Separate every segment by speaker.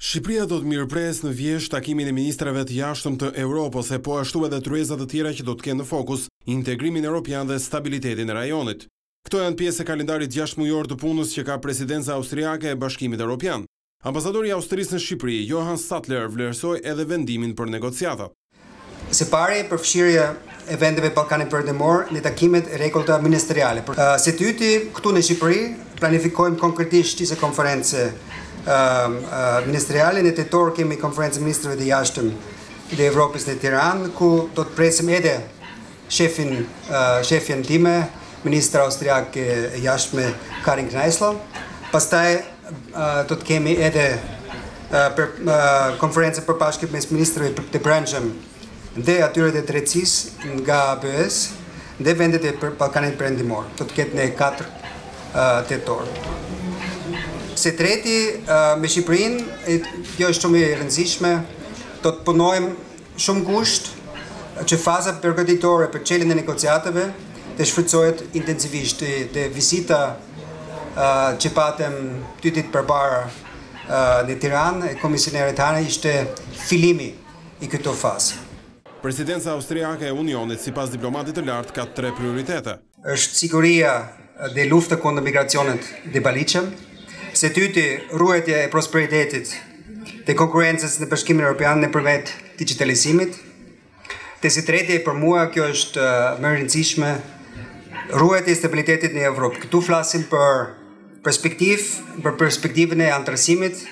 Speaker 1: Shqipëria do të mirëpresë në vjeshtë takimin e ministrave të jashtëm të Europës e po ashtu edhe tryeza të tjera që do të kenë në fokus integrimin europian dhe stabilitetin e rajonit. Këto janë pjesë e kalendarit gjashtëmujor të punës që ka presidenca austriake e Bashkimit Europian. Ambasadori i Austrisë në Shqipëri, Johan Sattler vlerësoi edhe vendimin për negociatat.
Speaker 2: Së pari, përfshirje e vendeve të Ballkanit Perëndimor në takimet e rregulta ministeriale. Së dyti, këtu në Shqipëri planifikojmë konkretisht disa konferenca ministeriale, në tetor kemi konferencë e ministrave të jashtëm të Evropës në Tiranë, ku do të presim edhe shefin, shefjen time, ministre austriake e jashtme Karin Kneissl. Pastaj do të kemi edhe konferencën e përbashkët mes ministrave të brendshëm dhe atyre të drejtësisë nga BE-së dhe vendet e Ballkanit Perëndimor. Do të ketë në 4 tetor. Së treti me Shqipërinë, kjo është shumë e rëndësishme, do të punojmë Shumë ngushtë që faza përgatitore për çeljen e negociatave të shfrytëzohet intensivisht dhe vizita që patëm dy ditë përpara në Tiranë e Komisionerit Hahn ishte fillimi i këto faze.
Speaker 1: Presidenca austriake e Unionit, sipas diplomatit të lartë, ka tre prioritete.
Speaker 2: Është siguria dhe lufta kundër migracionit të paligjshëm. Së dyti, ruajtja e prosperitetit dhe konkurrencës në Bashkimin Europian nëpërmjet digjitalizimit. Dhe së treti, për mua kjo është më e rëndësishme, ruajtja e stabilitetit në Evropë. Këtu flasim për perspektivë, për perspektivën e anëtarësimit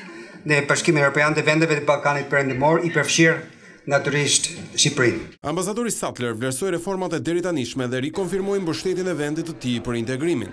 Speaker 2: në Bashkimin Europian të vendeve të Ballkanit Perëndimor i përfshirë natyrisht Shqipërinë.
Speaker 1: Ambasadori Sattler vlerësoi reformat e deritanishme dhe rikonfirmoi mbështetjen e vendit të tij për integrimin.